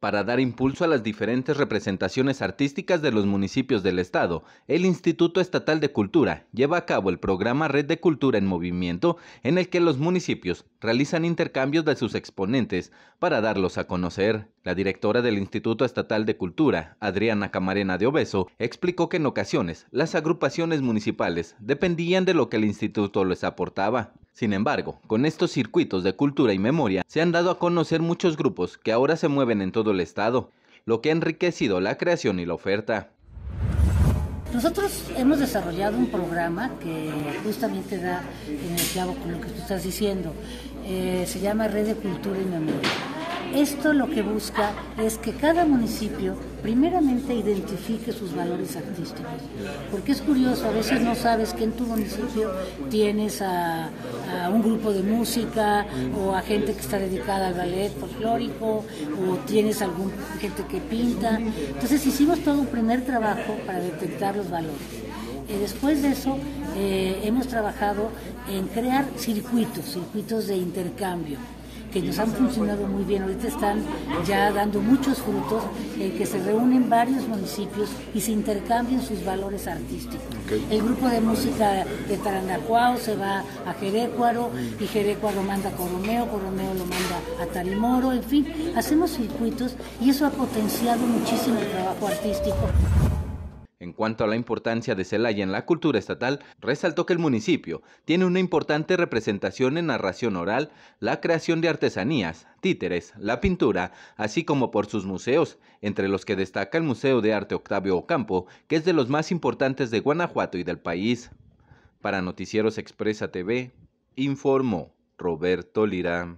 Para dar impulso a las diferentes representaciones artísticas de los municipios del Estado, el Instituto Estatal de Cultura lleva a cabo el programa Red de Cultura en Movimiento, en el que los municipios realizan intercambios de sus exponentes para darlos a conocer. La directora del Instituto Estatal de Cultura, Adriana Camarena de Obeso, explicó que en ocasiones las agrupaciones municipales dependían de lo que el instituto les aportaba. Sin embargo, con estos circuitos de cultura y memoria se han dado a conocer muchos grupos que ahora se mueven en todo el estado, lo que ha enriquecido la creación y la oferta. Nosotros hemos desarrollado un programa que justamente da en el clavo con lo que tú estás diciendo. Eh, se llama Red de Cultura y Memoria. Esto lo que busca es que cada municipio primeramente identifique sus valores artísticos, porque es curioso, a veces no sabes que en tu municipio tienes a, un grupo de música o a gente que está dedicada al ballet folclórico o tienes algún gente que pinta. Entonces hicimos todo un primer trabajo para detectar los valores. Y después de eso eh, hemos trabajado en crear circuitos, circuitos de intercambio que nos han funcionado muy bien. Ahorita están ya dando muchos frutos en que se reúnen varios municipios y se intercambian sus valores artísticos. El grupo de música de Tarandacuao se va a Jerecuaro y Jerecuaro manda a Coromeo, Coromeo lo manda a Tarimoro, en fin, hacemos circuitos y eso ha potenciado muchísimo el trabajo artístico. En cuanto a la importancia de Celaya en la cultura estatal, resaltó que el municipio tiene una importante representación en narración oral, la creación de artesanías, títeres, la pintura, así como por sus museos, entre los que destaca el Museo de Arte Octavio Ocampo, que es de los más importantes de Guanajuato y del país. Para Noticieros Expresa TV, informó Roberto Lira.